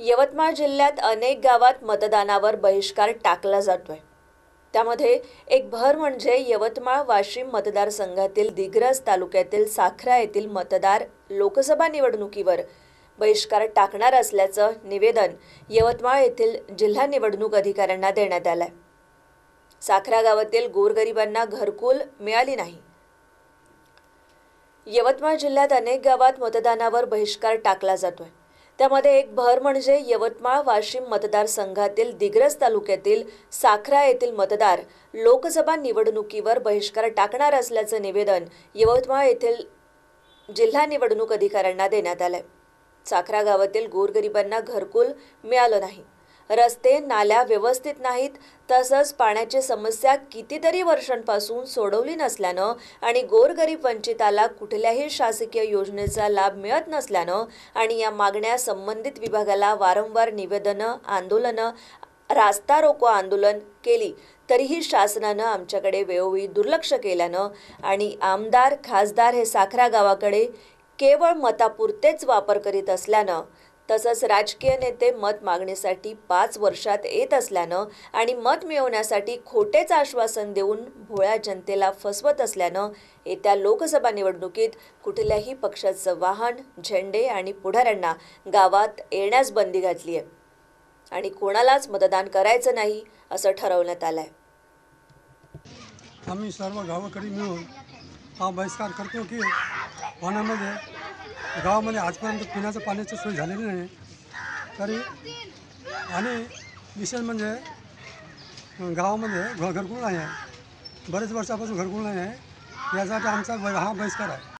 यवतमाळ जिल्ह्यात अनेक गावात मतदानावर बहिष्कार टाकला जातोय. त्यामध्ये एक भर म्हणजे यवतमाळ वाशिम मतदारसंघातील दिग्रस तालुक्यातील साखरा येथील मतदार लोकसभा निवडणुकीवर बहिष्कार टाकणार असल्याचं निवेदन यवतमाळ येथील जिल्हा निवडणूक अधिकाऱ्यांना देण्यात आलंय. साखरा गावातील गोरगरिबांना घरकुल मिळाली नाही. यवतमाळ जिल्ह्यात अनेक गावात मतदानावर बहिष्कार टाकला जातोय. त्यामध्ये एक भर म्हणजे यवतमाळ वाशिम मतदारसंघातील दिग्रस तालुक्यातील साखरा येथील मतदार लोकसभा निवडणुकीवर बहिष्कार टाकणार असल्याचं निवेदन यवतमाळ येथील जिल्हा निवडणूक अधिकाऱ्यांना देण्यात आलंय. साखरा गावातील गोरगरिबांना घरकुल मिळालं नाही. रस्ते नाल्या व्यवस्थित नाहीत तसंच पाण्याची समस्या कितीतरी वर्षांपासून सोडवली नसल्यानं आणि गोरगरीब वंचिताला कुठल्याही शासकीय योजनेचा लाभ मिळत नसल्यानं आणि या मागण्या संबंधित विभागाला वारंवार निवेदनं आंदोलनं रास्ता रोको आंदोलन केली. तरीही शासनानं आमच्याकडे वेळोवेळी दुर्लक्ष केल्यानं आणि आमदार खासदार हे साखरा गावाकडे केवळ मतापुरतेच वापर करीत असल्यानं तसंच राजकीय नेते मत मागणीसाठी पाच वर्षात येत असल्यानं आणि मत मिळवण्यासाठी खोटेच आश्वासन देऊन भोळ्या जनतेला फसवत असल्यानं येत्या लोकसभा निवडणुकीत कुठल्याही पक्षाचं वाहन झेंडे आणि पुढाऱ्यांना गावात येण्यास बंदी घातली आहे. आणि कोणालाच मतदान करायचं नाही असं ठरवण्यात आलं आहे आम्ही सर्व गावाकडे मिळून हा बहिष्कार करतो की वनामध्ये गावामध्ये आजपर्यंत पिण्याचं पाण्याची सोय झालेली नाही. तरी आणि विशेष म्हणजे गावामध्ये घ घरकुल नाही आहे. बरेच वर्षापासून घरकुल नाही आहे. यासाठी आमचा ब- हा बहिष्कार आहे.